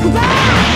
くぞ